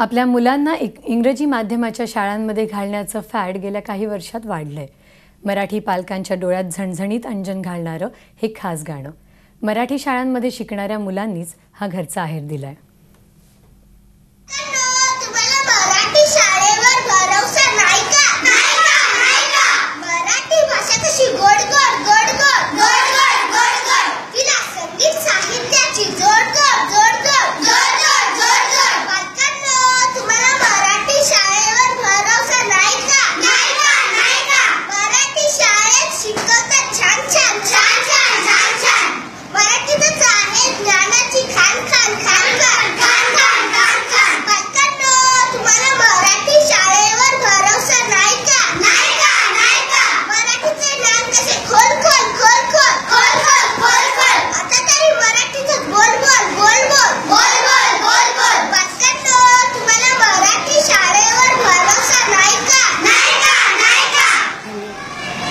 आपल्या मुलांना इंग्रजी माध्यमाच्या शाळांमध्ये घालण्याचं फॅड गेल्या काही वर्षात वाढलंय. मराठी पालकांच्या डोळ्यात झणझणीत अंजन घालणारं हे खास गाणं. मराठी शाळांमध्ये शिकणाऱ्या मुलांनीच हा घरचा आहेर दिलाय.